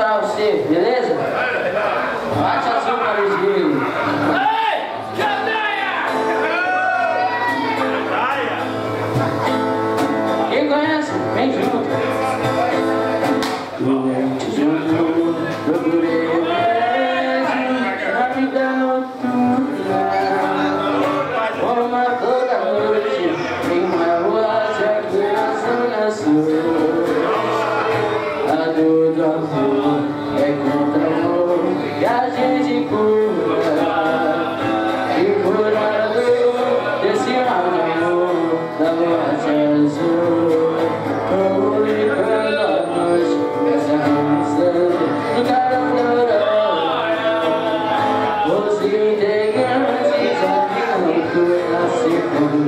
pra você, beleza? Bate azul para o gelo.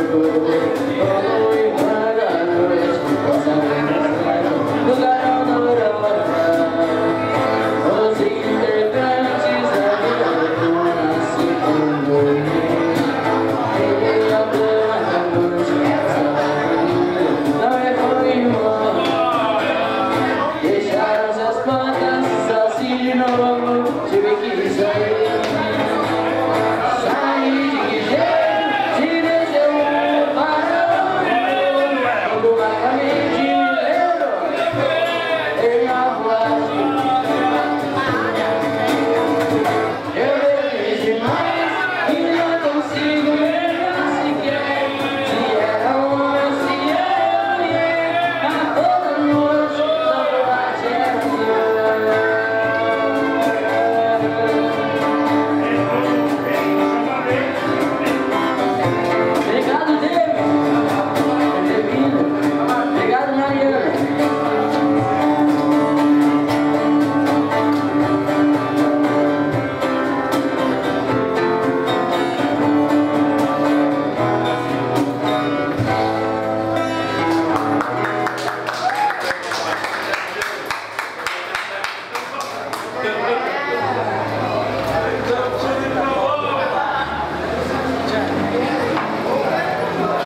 Oh,